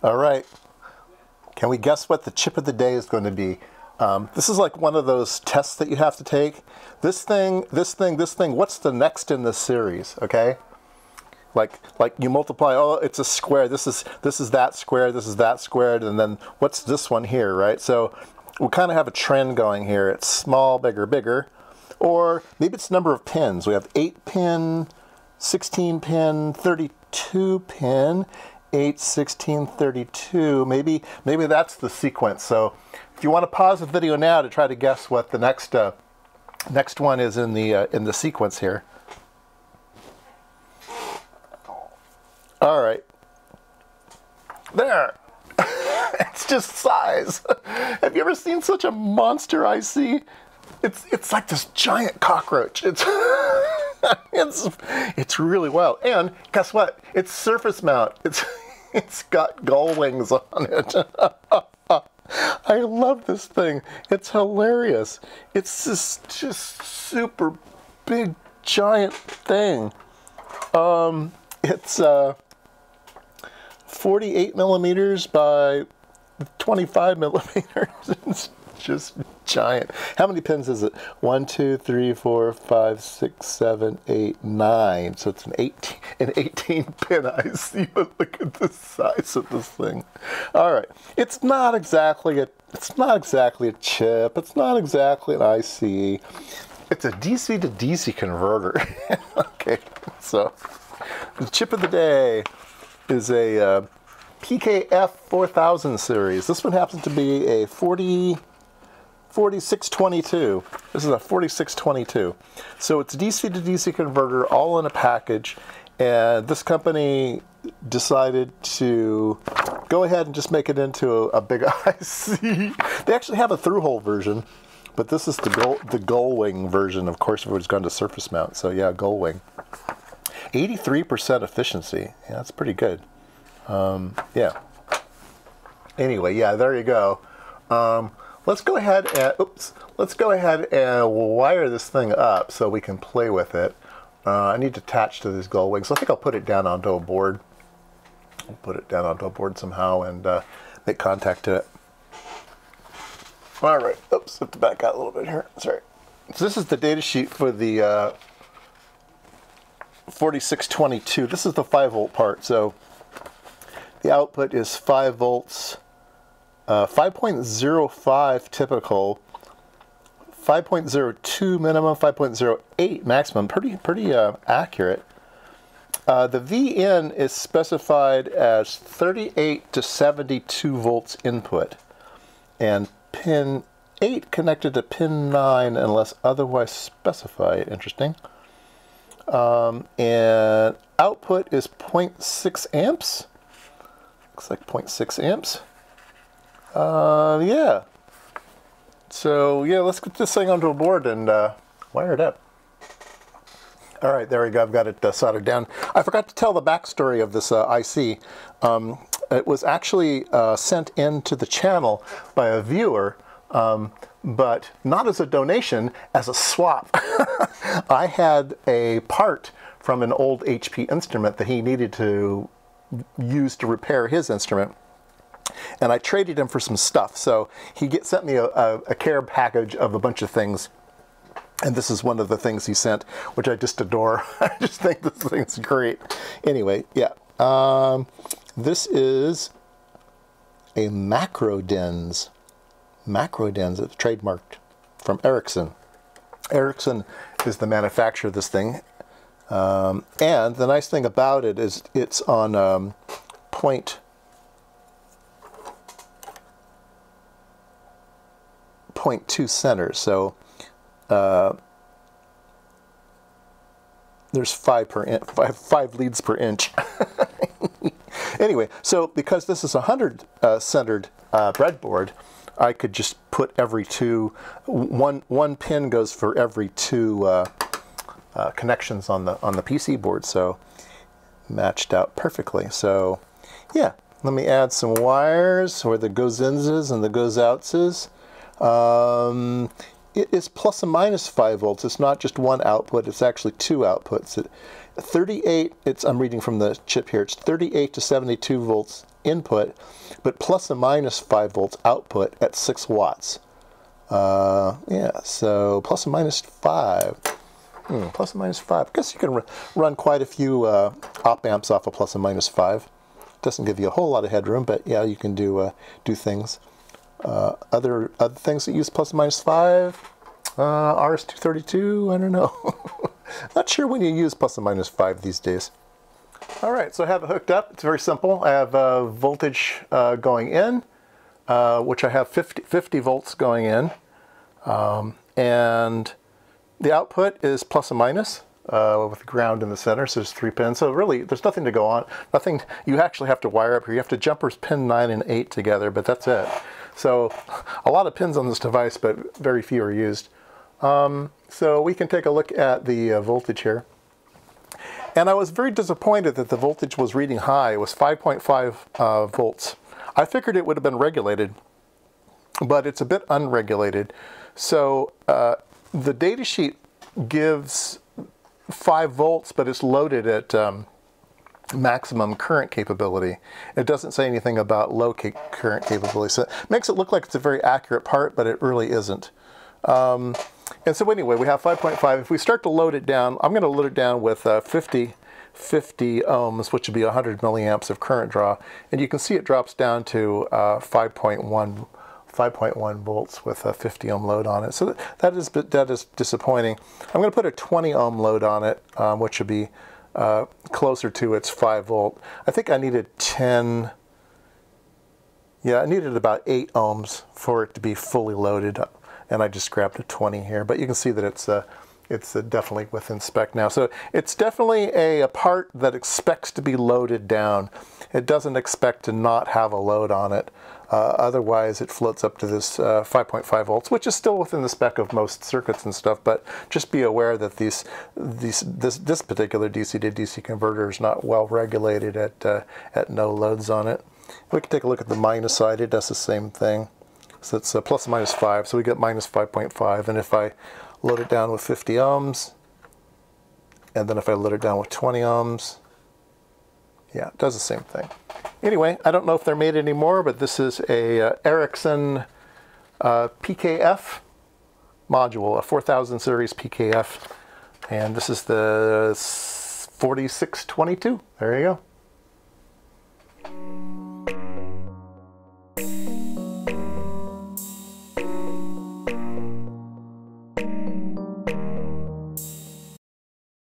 All right. Can we guess what the chip of the day is going to be? Um, this is like one of those tests that you have to take. This thing, this thing, this thing, what's the next in this series, okay? Like, like you multiply, oh, it's a square, this is, this is that square, this is that squared, and then what's this one here, right? So we kind of have a trend going here. It's small, bigger, bigger. Or maybe it's number of pins. We have 8 pin, 16 pin, 32 pin, 8, 16, 32. Maybe, maybe that's the sequence. So if you want to pause the video now to try to guess what the next, uh, next one is in the, uh, in the sequence here. All right. There. it's just size. Have you ever seen such a monster IC? It's it's like this giant cockroach. It's it's it's really wild. And guess what? It's surface mount. It's it's got gull wings on it. I love this thing. It's hilarious. It's this just super big giant thing. Um, it's uh, 48 millimeters by 25 millimeters. it's just giant. How many pins is it? One, two, three, four, five, six, seven, eight, nine. So it's an 18, an 18 pin IC, but look at the size of this thing. All right. It's not exactly a, it's not exactly a chip. It's not exactly an IC. It's a DC to DC converter. okay. So the chip of the day is a uh, PKF 4000 series. This one happens to be a 40, 4622. This is a 4622. So it's DC to DC converter all in a package. And this company decided to go ahead and just make it into a, a big IC. they actually have a through-hole version, but this is the gull, the gull wing version, of course, if it was gone to surface mount. So yeah, gull wing. 83% efficiency. Yeah, that's pretty good. Um, yeah. Anyway, yeah, there you go. Um, let's go ahead and oops. Let's go ahead and wire this thing up so we can play with it. Uh, I need to attach to these gull wings. So I think I'll put it down onto a board. I'll put it down onto a board somehow and uh, make contact to it. All right. Oops. Have to back out a little bit here. Sorry. So this is the data sheet for the uh, 4622. This is the 5 volt part. So the output is 5 volts, uh, 5.05 typical, 5.02 minimum, 5.08 maximum. Pretty, pretty uh, accurate. Uh, the VN is specified as 38 to 72 volts input, and pin 8 connected to pin 9 unless otherwise specified. Interesting. Um, and output is 0.6 amps. Looks like 0.6 amps. Uh, yeah. So yeah, let's get this thing onto a board and uh, wire it up. All right, there we go. I've got it uh, soldered down. I forgot to tell the backstory of this uh, IC. Um, it was actually uh, sent into the channel by a viewer, um, but not as a donation, as a swap. I had a part from an old HP instrument that he needed to use to repair his instrument. And I traded him for some stuff. So he get, sent me a, a, a care package of a bunch of things. And this is one of the things he sent, which I just adore. I just think this thing's great. Anyway, yeah. Um, this is a Macrodens. Macrodens, it's trademarked from Ericsson. Ericsson is the manufacturer of this thing. Um, and the nice thing about it is it's on um, point, point two center. So uh, there's five per in, five, five leads per inch. anyway, so because this is a hundred uh, centered uh, breadboard, I could just put every two, one, one pin goes for every two uh, uh, connections on the on the PC board, so matched out perfectly. So yeah, let me add some wires where the goes ins and the goes outs. Um, it is plus and minus 5 volts. It's not just one output, it's actually two outputs. It, 38, it's I'm reading from the chip here, it's 38 to 72 volts input, but plus or minus 5 volts output at 6 watts. Uh, yeah, so plus or minus 5. Hmm, plus or minus 5. I guess you can run quite a few uh, op amps off of plus or minus 5. Doesn't give you a whole lot of headroom, but yeah, you can do uh, do things. Uh, other other things that use and minus 5, uh, RS-232, I don't know. Not sure when you use and minus 5 these days. All right, so I have it hooked up. It's very simple. I have uh, voltage uh, going in, uh, which I have 50, 50 volts going in. Um, and the output is and minus uh, with ground in the center, so there's three pins. So really, there's nothing to go on. Nothing, you actually have to wire up here. You have to jumpers pin 9 and 8 together, but that's it. So a lot of pins on this device, but very few are used. Um, so we can take a look at the uh, voltage here. And I was very disappointed that the voltage was reading high. It was 5.5 uh, volts. I figured it would have been regulated, but it's a bit unregulated. So uh, the datasheet gives 5 volts, but it's loaded at um, maximum current capability. It doesn't say anything about low current capability. So it makes it look like it's a very accurate part, but it really isn't. Um, and so anyway, we have 5.5. If we start to load it down, I'm going to load it down with uh, 50, 50 ohms, which would be 100 milliamps of current draw. And you can see it drops down to uh, 5.1 5.1 volts with a 50 ohm load on it. So that is that is disappointing. I'm going to put a 20 ohm load on it, um, which would be uh, closer to its 5 volt. I think I needed 10, yeah, I needed about 8 ohms for it to be fully loaded and I just grabbed a 20 here. But you can see that it's uh, it's uh, definitely within spec now. So it's definitely a, a, part that expects to be loaded down. It doesn't expect to not have a load on it. Uh, otherwise, it floats up to this 5.5 uh, volts, which is still within the spec of most circuits and stuff. But just be aware that these, these this, this particular DC to DC converter is not well regulated at, uh, at no loads on it. We can take a look at the minus side. It does the same thing. So it's a plus or minus 5, so we get minus 5.5. And if I load it down with 50 ohms, and then if I load it down with 20 ohms, yeah, it does the same thing. Anyway, I don't know if they're made anymore, but this is a uh, Ericsson uh, PKF module, a 4000 series PKF. And this is the 4622. There you go.